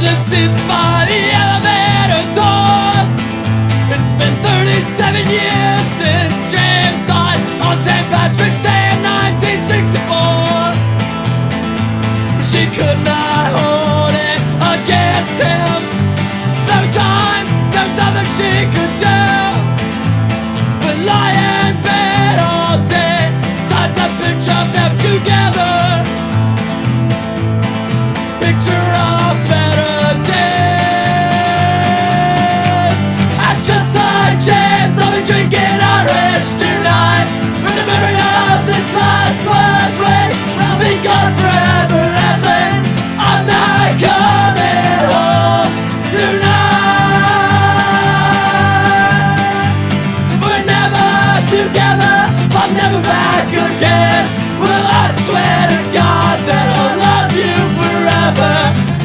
that sits by the elevator doors. It's been 37 years since James died on St. Patrick's Day in 1964. She could not hold it against him. There were times there was nothing she could do but lie in bed all day. Signs a picture of them together. Irish tonight. In the memory of this last I'll be gone forever. I'm not coming home tonight. If we're never together, I'm never back again. Well, I swear to God that I'll love you forever.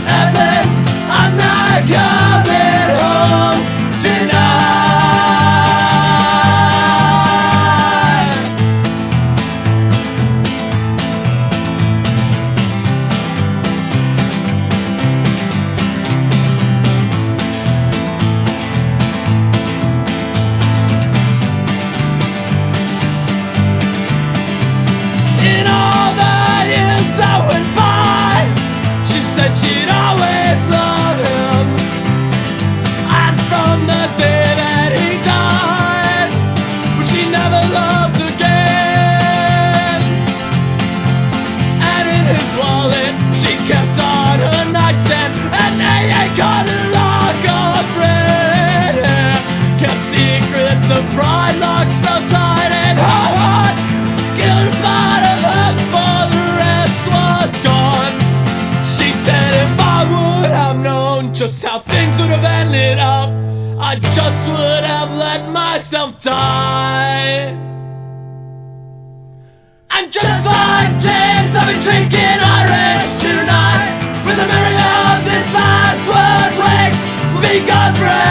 I so the rest was gone. She said if I would have known Just how things would have ended up I just would have let myself die. And just, just like James I've been drinking Irish tonight. With a memory of this last word break We'll be gone forever.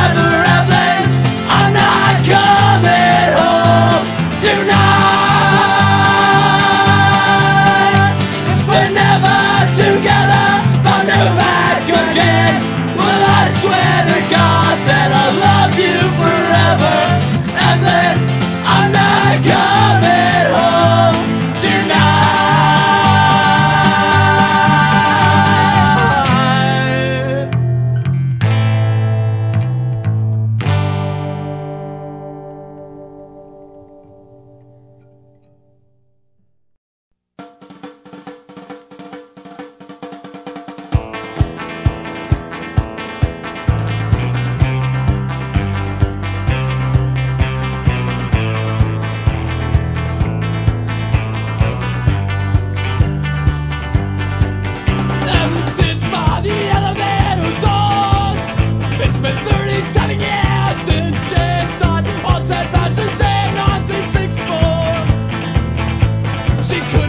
She could